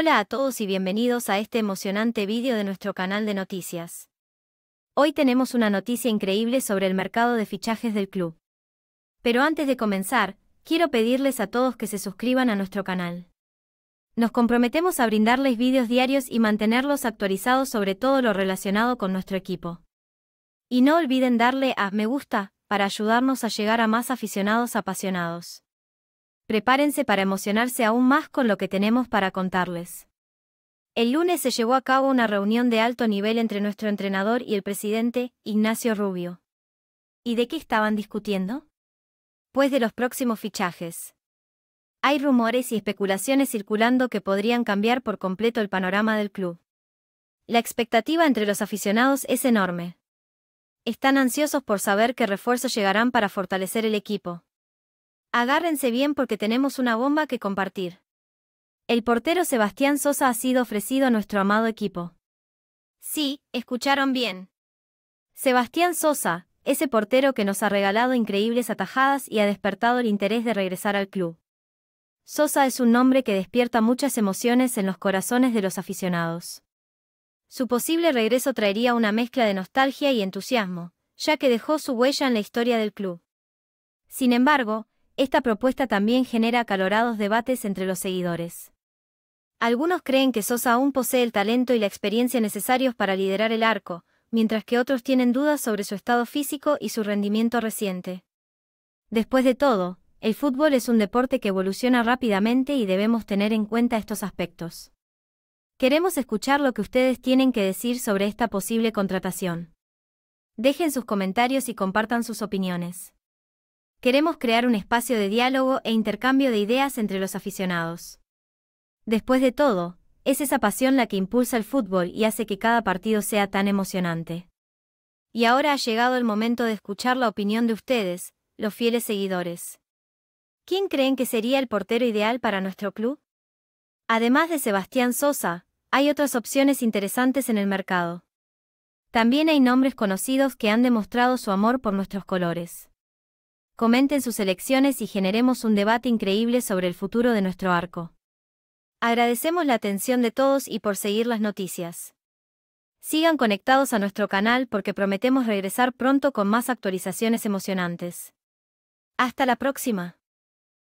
Hola a todos y bienvenidos a este emocionante vídeo de nuestro canal de noticias. Hoy tenemos una noticia increíble sobre el mercado de fichajes del club. Pero antes de comenzar, quiero pedirles a todos que se suscriban a nuestro canal. Nos comprometemos a brindarles vídeos diarios y mantenerlos actualizados sobre todo lo relacionado con nuestro equipo. Y no olviden darle a me gusta para ayudarnos a llegar a más aficionados apasionados prepárense para emocionarse aún más con lo que tenemos para contarles. El lunes se llevó a cabo una reunión de alto nivel entre nuestro entrenador y el presidente, Ignacio Rubio. ¿Y de qué estaban discutiendo? Pues de los próximos fichajes. Hay rumores y especulaciones circulando que podrían cambiar por completo el panorama del club. La expectativa entre los aficionados es enorme. Están ansiosos por saber qué refuerzos llegarán para fortalecer el equipo. Agárrense bien porque tenemos una bomba que compartir. El portero Sebastián Sosa ha sido ofrecido a nuestro amado equipo. Sí, escucharon bien. Sebastián Sosa, ese portero que nos ha regalado increíbles atajadas y ha despertado el interés de regresar al club. Sosa es un nombre que despierta muchas emociones en los corazones de los aficionados. Su posible regreso traería una mezcla de nostalgia y entusiasmo, ya que dejó su huella en la historia del club. Sin embargo, esta propuesta también genera acalorados debates entre los seguidores. Algunos creen que Sosa aún posee el talento y la experiencia necesarios para liderar el arco, mientras que otros tienen dudas sobre su estado físico y su rendimiento reciente. Después de todo, el fútbol es un deporte que evoluciona rápidamente y debemos tener en cuenta estos aspectos. Queremos escuchar lo que ustedes tienen que decir sobre esta posible contratación. Dejen sus comentarios y compartan sus opiniones. Queremos crear un espacio de diálogo e intercambio de ideas entre los aficionados. Después de todo, es esa pasión la que impulsa el fútbol y hace que cada partido sea tan emocionante. Y ahora ha llegado el momento de escuchar la opinión de ustedes, los fieles seguidores. ¿Quién creen que sería el portero ideal para nuestro club? Además de Sebastián Sosa, hay otras opciones interesantes en el mercado. También hay nombres conocidos que han demostrado su amor por nuestros colores comenten sus elecciones y generemos un debate increíble sobre el futuro de nuestro arco. Agradecemos la atención de todos y por seguir las noticias. Sigan conectados a nuestro canal porque prometemos regresar pronto con más actualizaciones emocionantes. Hasta la próxima.